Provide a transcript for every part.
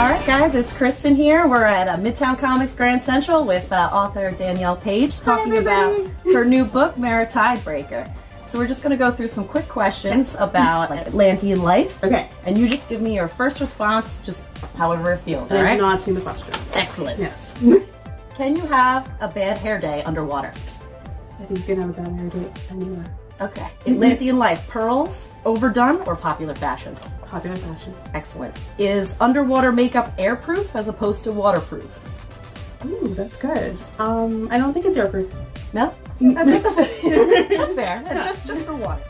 guys, it's Kristen here. We're at uh, Midtown Comics Grand Central with uh, author Danielle Paige talking about her new book, Mera Tidebreaker. So we're just going to go through some quick questions about like, Atlantean life. Okay. And you just give me your first response, just however it feels, all have not seen the questions. Excellent. Yes. Can you have a bad hair day underwater? I think you can have a bad hair day anywhere. Okay. Atlantean life, pearls, overdone, or popular fashion? Popular fashion. Excellent. Is underwater makeup airproof as opposed to waterproof? Ooh, that's good. Um, I don't think it's airproof. No? I think that's, that's fair. Yeah. Just, just for water.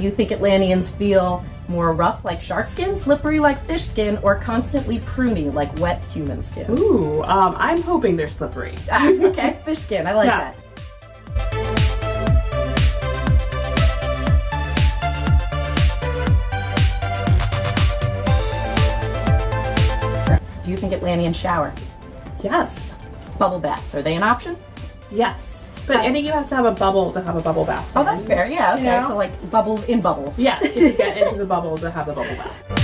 Do you think Atlanteans feel more rough like shark skin, slippery like fish skin, or constantly pruny like wet human skin? Ooh, um, I'm hoping they're slippery. Okay, fish skin. I like Yeah. that. Do you think Atlanteans shower? Yes. Bubble baths, are they an option? Yes. But I think you have to have a bubble to have a bubble bath. Oh, that's fair. Yeah, okay. You know? So like bubble in bubbles. You can get into the bubble to have a bubble bath.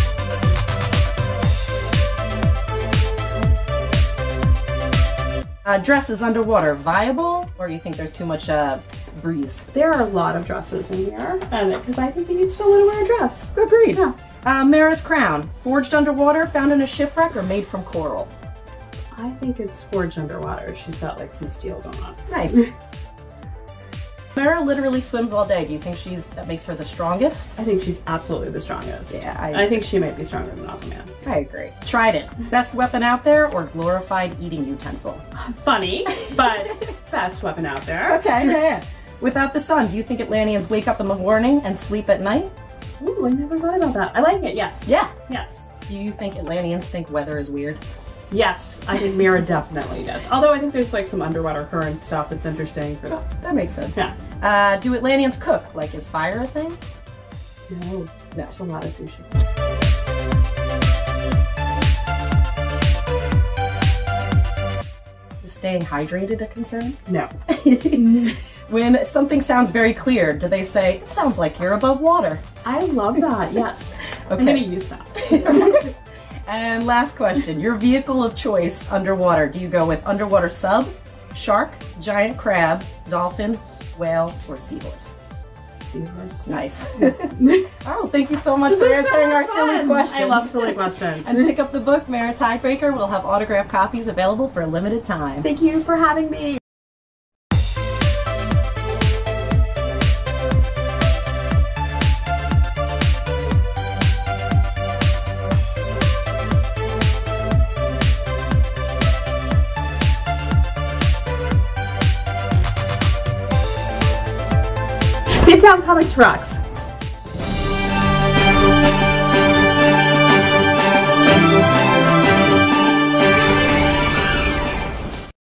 Uh, dresses underwater, viable, or you think there's too much uh, breeze? There are a lot of dresses in here, because I think you need still want to wear a dress. Agreed. Yeah. Uh, Mera's crown, forged underwater, found in a shipwreck, or made from coral? I think it's forged underwater. She's got like some steel going on. Nice. Mera literally swims all day. Do you think she's that makes her the strongest? I think she's absolutely the strongest. Yeah, I- I think she might be stronger than Aquaman. I agree. Trident, best weapon out there, or glorified eating utensil? Funny, but best weapon out there. Okay, yeah, yeah. Without the sun, do you think Atlanteans wake up in the morning and sleep at night? Ooh, I never thought about that. I like it. Yes. Yeah. Yes. Do you think Atlanteans think weather is weird? Yes. I think Mera definitely does. Although I think there's like some underwater current stuff that's interesting for Oh, that makes sense. Yeah. Uh, do Atlanteans cook? Like, is fire a thing? No. No. There's a lot of sushi. Is staying hydrated a concern? No. when something sounds very clear, do they say, it sounds like you're above water? I love that. Yes. I'm Okay. gonna use that. And last question, your vehicle of choice underwater. Do you go with underwater sub, shark, giant crab, dolphin, whale, or seahorse? Seahorse. Nice. oh, thank you so much This for is so answering our much silly questions. I love silly questions. And pick up the book, Mera Tidebreaker. We'll have autographed copies available for a limited time. Thank you for having me. Midtown Comics rocks.